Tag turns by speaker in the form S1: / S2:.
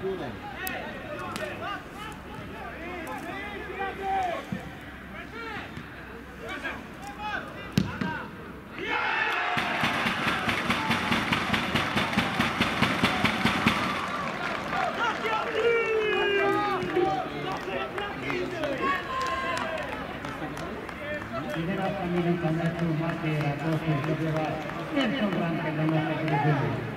S1: Primera
S2: familia con Mateo Mateira,